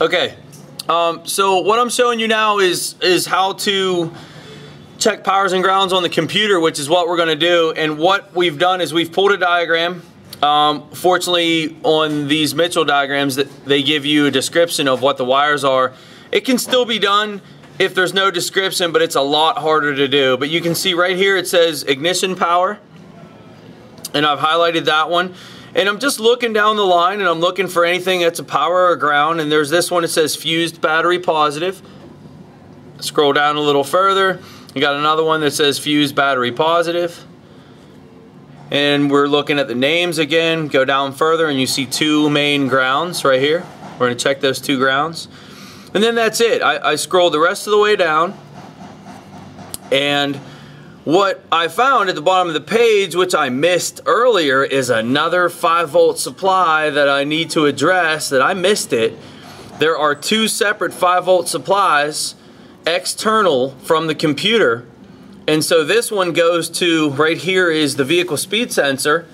Okay, um, so what I'm showing you now is is how to check powers and grounds on the computer, which is what we're going to do. And what we've done is we've pulled a diagram. Um, fortunately, on these Mitchell diagrams, that they give you a description of what the wires are. It can still be done if there's no description, but it's a lot harder to do. But you can see right here it says ignition power, and I've highlighted that one. And I'm just looking down the line and I'm looking for anything that's a power or ground. And there's this one that says fused battery positive. Scroll down a little further. You got another one that says fused battery positive. And we're looking at the names again. Go down further and you see two main grounds right here. We're going to check those two grounds. And then that's it. I, I scrolled the rest of the way down. And what I found at the bottom of the page, which I missed earlier, is another 5 volt supply that I need to address that I missed it. There are two separate 5 volt supplies external from the computer. And so this one goes to, right here is the vehicle speed sensor.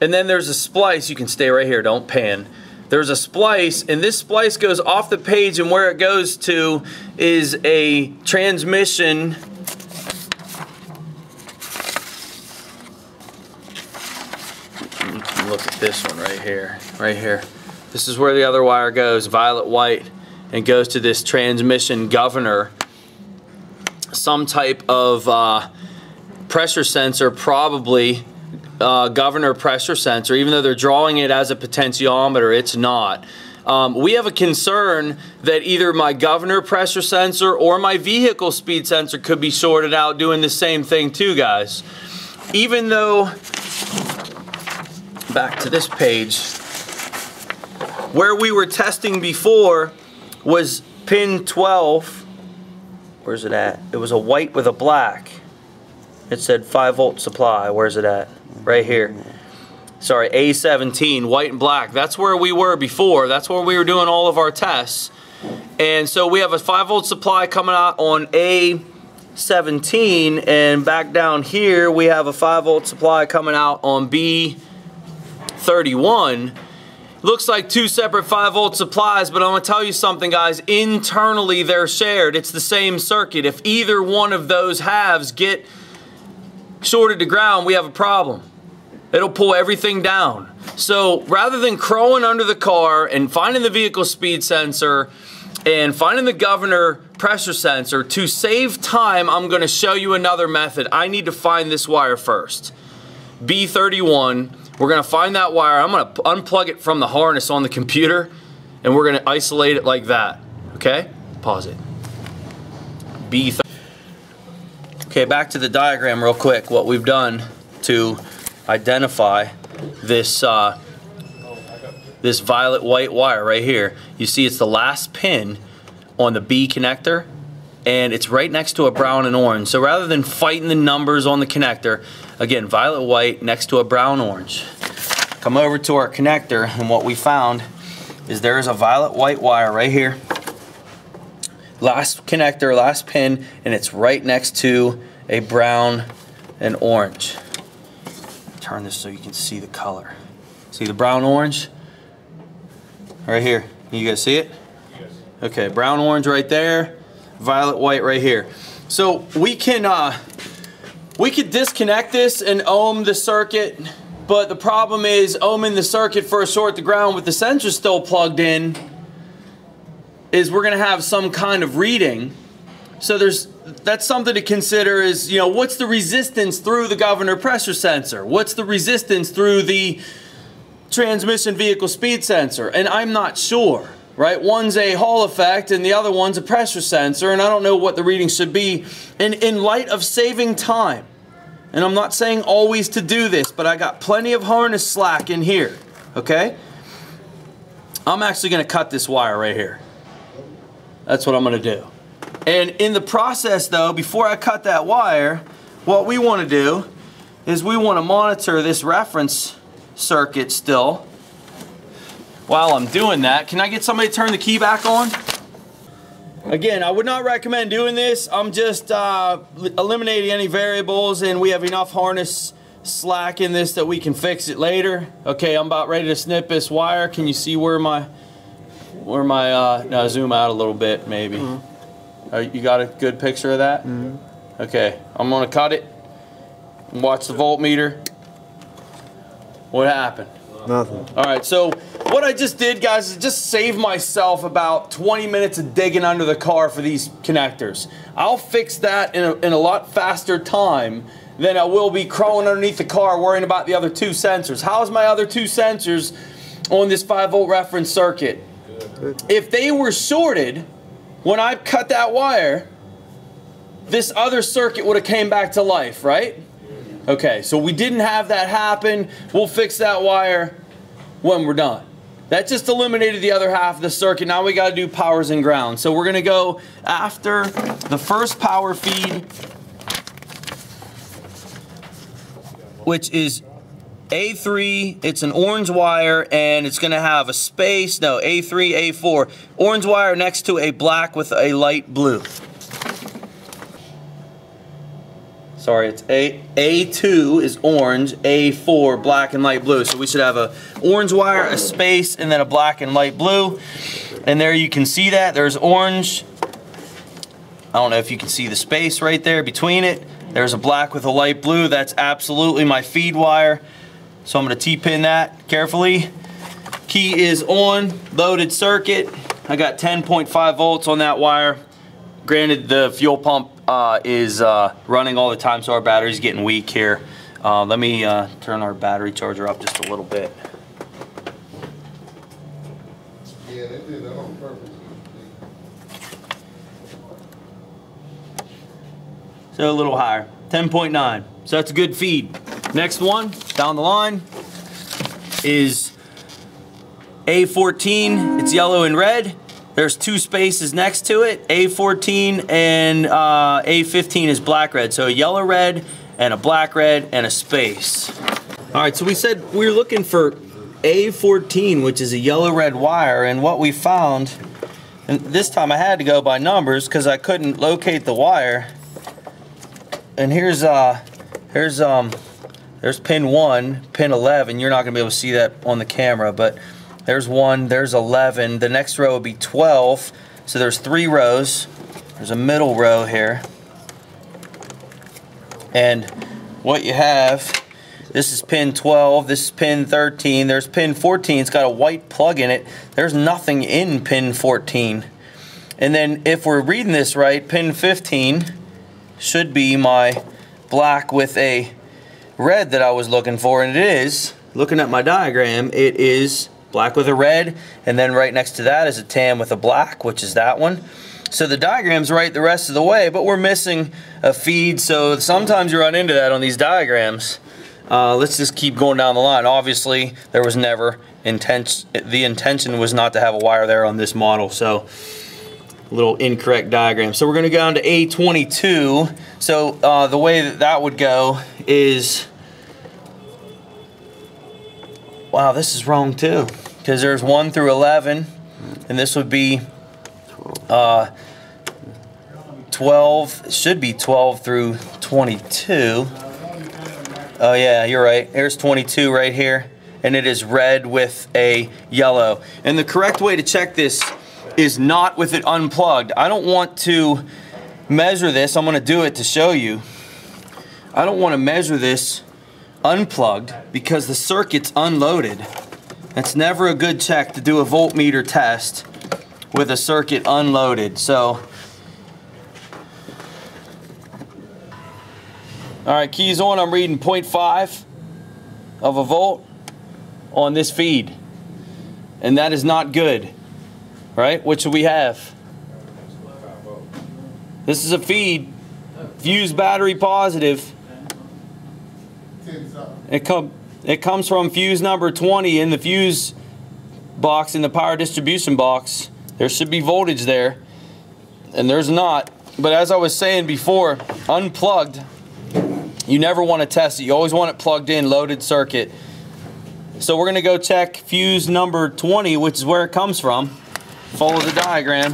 And then there's a splice, you can stay right here, don't pan. There's a splice, and this splice goes off the page, and where it goes to is a transmission look at this one right here, right here. This is where the other wire goes, violet white, and goes to this transmission governor. Some type of uh, pressure sensor, probably uh, governor pressure sensor, even though they're drawing it as a potentiometer, it's not. Um, we have a concern that either my governor pressure sensor or my vehicle speed sensor could be sorted out doing the same thing too, guys. Even though back to this page. Where we were testing before was pin 12. Where's it at? It was a white with a black. It said 5 volt supply. Where's it at? Right here. Sorry, A17, white and black. That's where we were before. That's where we were doing all of our tests. And so we have a 5 volt supply coming out on A17 and back down here we have a 5 volt supply coming out on B 31 looks like two separate 5 volt supplies but I'm gonna tell you something guys. Internally they're shared. It's the same circuit. If either one of those halves get shorted to ground we have a problem. It'll pull everything down. So rather than crowing under the car and finding the vehicle speed sensor and finding the governor pressure sensor to save time I'm gonna show you another method. I need to find this wire first. B31 we're gonna find that wire. I'm gonna unplug it from the harness on the computer and we're gonna isolate it like that. Okay? Pause it. B. Okay, back to the diagram real quick. What we've done to identify this uh, this violet white wire right here. You see it's the last pin on the B connector and it's right next to a brown and orange. So rather than fighting the numbers on the connector, again, violet white next to a brown orange. Come over to our connector and what we found is there is a violet white wire right here. Last connector, last pin, and it's right next to a brown and orange. Turn this so you can see the color. See the brown orange? Right here. You guys see it? Yes. Okay, brown orange right there violet white right here. So we can uh, we could disconnect this and ohm the circuit, but the problem is ohming the circuit for a short to ground with the sensor still plugged in is we're gonna have some kind of reading. So there's that's something to consider is, you know, what's the resistance through the governor pressure sensor? What's the resistance through the transmission vehicle speed sensor? And I'm not sure right? One's a Hall effect and the other one's a pressure sensor, and I don't know what the reading should be. And in light of saving time, and I'm not saying always to do this, but I got plenty of harness slack in here, okay? I'm actually gonna cut this wire right here. That's what I'm gonna do. And in the process though, before I cut that wire, what we wanna do is we wanna monitor this reference circuit still while I'm doing that, can I get somebody to turn the key back on? Again, I would not recommend doing this. I'm just uh, eliminating any variables and we have enough harness slack in this that we can fix it later. Okay, I'm about ready to snip this wire. Can you see where my Where my uh, now zoom out a little bit maybe. Uh, you got a good picture of that? Okay, I'm gonna cut it. and Watch the voltmeter. What happened? Nothing. All right, so what I just did, guys, is just save myself about 20 minutes of digging under the car for these connectors. I'll fix that in a, in a lot faster time than I will be crawling underneath the car worrying about the other two sensors. How's my other two sensors on this 5 volt reference circuit? If they were shorted when I cut that wire, this other circuit would have came back to life, right? Okay, so we didn't have that happen. We'll fix that wire when we're done. That just eliminated the other half of the circuit. Now we gotta do powers and ground. So we're gonna go after the first power feed, which is A3, it's an orange wire and it's gonna have a space, no, A3, A4, orange wire next to a black with a light blue. Sorry, it's A A2 is orange, A4 black and light blue. So we should have a orange wire, a space, and then a black and light blue. And there you can see that. There's orange. I don't know if you can see the space right there between it. There's a black with a light blue. That's absolutely my feed wire. So I'm gonna T-pin that carefully. Key is on, loaded circuit. I got 10.5 volts on that wire. Granted, the fuel pump uh, is uh, running all the time, so our battery's getting weak here. Uh, let me uh, turn our battery charger up just a little bit. Yeah, they did that on purpose. So a little higher, 10.9. So that's a good feed. Next one down the line is A14. It's yellow and red. There's two spaces next to it, A14 and uh, A15 is black red. So a yellow red and a black red and a space. All right, so we said we were looking for A14, which is a yellow red wire, and what we found, and this time I had to go by numbers because I couldn't locate the wire. And here's uh, here's um, there's pin one, pin 11. You're not gonna be able to see that on the camera, but there's one, there's 11. The next row would be 12. So there's three rows. There's a middle row here. And what you have, this is pin 12, this is pin 13, there's pin 14, it's got a white plug in it. There's nothing in pin 14. And then if we're reading this right, pin 15 should be my black with a red that I was looking for, and it is. Looking at my diagram, it is black with a red, and then right next to that is a tan with a black, which is that one. So the diagram's right the rest of the way, but we're missing a feed, so sometimes you run into that on these diagrams. Uh, let's just keep going down the line. Obviously, there was never intent. The intention was not to have a wire there on this model, so a little incorrect diagram. So we're going to go down to A22. So uh, the way that that would go is, wow, this is wrong too, because there's 1 through 11, and this would be uh, 12, should be 12 through 22. Oh yeah, you're right. There's 22 right here, and it is red with a yellow. And the correct way to check this is not with it unplugged. I don't want to measure this. I'm gonna do it to show you. I don't wanna measure this unplugged because the circuit's unloaded. That's never a good check to do a voltmeter test with a circuit unloaded. So, all right, keys on, I'm reading 0.5 of a volt on this feed. And that is not good, right? What we have? This is a feed, fuse battery positive. It come it comes from fuse number 20 in the fuse box in the power distribution box. There should be voltage there. And there's not. But as I was saying before, unplugged, you never want to test it. You always want it plugged in, loaded circuit. So we're gonna go check fuse number 20, which is where it comes from. Follow the diagram.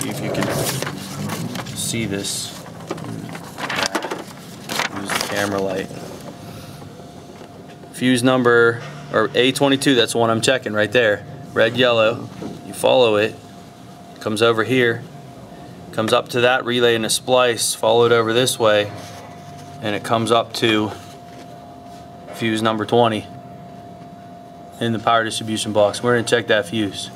See if you can see this. Camera light. Fuse number or A22, that's the one I'm checking right there. Red, yellow. You follow it, comes over here, comes up to that relay in a splice, follow it over this way, and it comes up to fuse number 20 in the power distribution box. We're gonna check that fuse.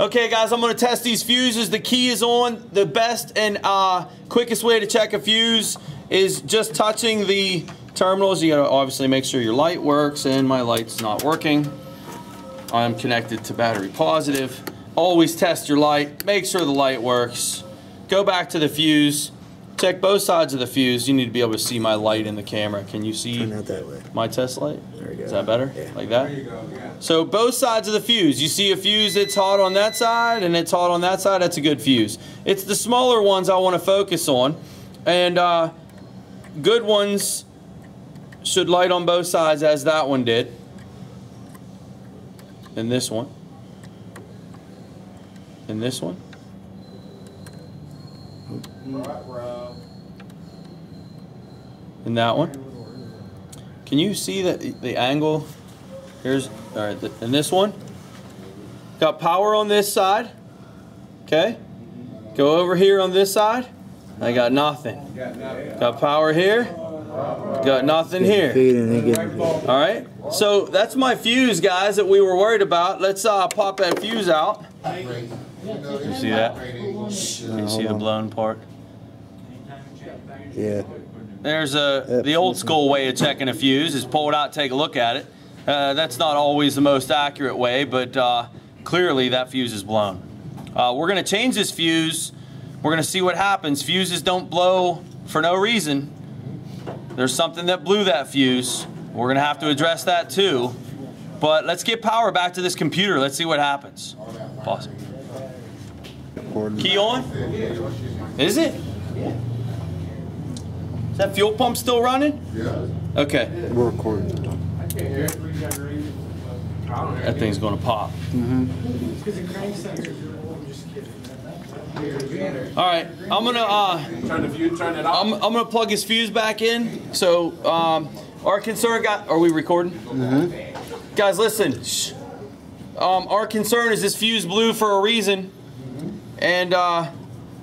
Okay guys, I'm gonna test these fuses. The key is on. The best and uh, quickest way to check a fuse is just touching the terminals. You gotta obviously make sure your light works and my light's not working. I'm connected to battery positive. Always test your light, make sure the light works. Go back to the fuse, check both sides of the fuse. You need to be able to see my light in the camera. Can you see Turn out that way. my test light? There you go. Is that better? Yeah. Like that? There you go. Yeah. So both sides of the fuse. You see a fuse that's hot on that side and it's hot on that side, that's a good fuse. It's the smaller ones I want to focus on. And uh, good ones should light on both sides as that one did. And this one. And this one. And that one. Can you see the, the angle? Here's, all right, th- and this one. Got power on this side. Okay. Go over here on this side. I got nothing. Got power here. Got nothing here. Feed and they get feed. All right. So that's my fuse, guys, that we were worried about. Let's uh, pop that fuse out. You see that? You see the blown part? Yeah. There's a the old school way of checking a fuse is pull it out, take a look at it. Uh, that's not always the most accurate way, but uh, clearly that fuse is blown. Uh, we're going to change this fuse. We're going to see what happens. Fuses don't blow for no reason. There's something that blew that fuse. We're going to have to address that too. But let's get power back to this computer. Let's see what happens. Pause. Key on? Is it? Is that fuel pump still running? Yeah. Okay. We're recording. I can't hear it. That thing's gonna pop. Mm-hmm. All right, I'm gonna uh, Turn the fuse, turn it off. I'm, I'm gonna plug his fuse back in. So um, our concern got. Are we recording? Mm -hmm. Guys, listen. Um, our concern is this fuse blew for a reason, and uh,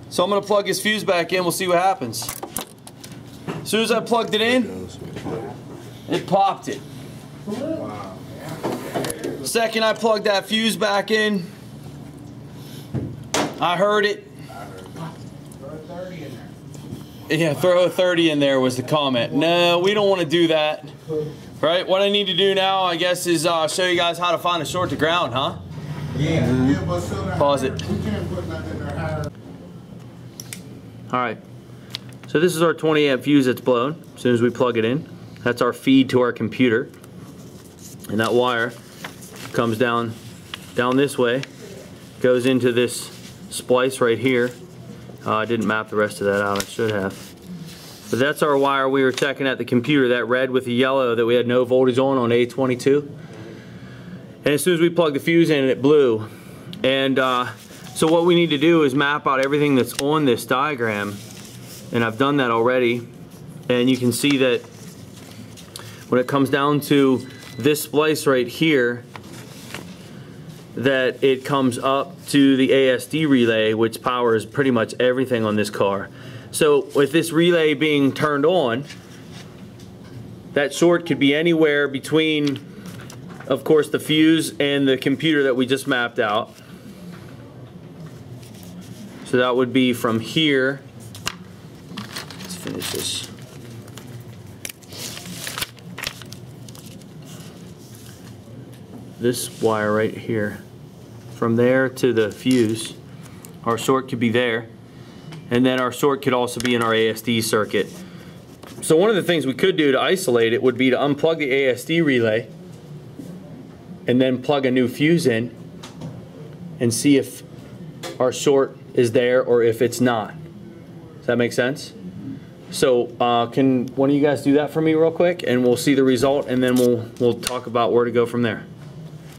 so I'm gonna plug his fuse back in. We'll see what happens. As soon as I plugged it in, it popped it. Second I plugged that fuse back in, I heard it. Yeah, throw a 30 in there was the comment. No, we don't want to do that. Right? What I need to do now, I guess, is uh, show you guys how to find a short to ground, huh? Yeah, so. Pause it. All right. So this is our 20 amp fuse that's blown as soon as we plug it in. That's our feed to our computer. And that wire comes down down this way, goes into this splice right here. Uh, I didn't map the rest of that out, I should have. But that's our wire we were checking at the computer, that red with the yellow that we had no voltage on on A22. And as soon as we plugged the fuse in, it blew. And uh, so what we need to do is map out everything that's on this diagram. And I've done that already. And you can see that when it comes down to this splice right here, that it comes up to the ASD relay, which powers pretty much everything on this car. So with this relay being turned on, that short could be anywhere between, of course, the fuse and the computer that we just mapped out. So that would be from here. Let's finish this. This wire right here. From there to the fuse. Our short could be there. And then our short could also be in our ASD circuit. So one of the things we could do to isolate it would be to unplug the ASD relay and then plug a new fuse in and see if our short is there or if it's not. Does that make sense? So uh, can one of you guys do that for me real quick and we'll see the result and then we'll we'll talk about where to go from there.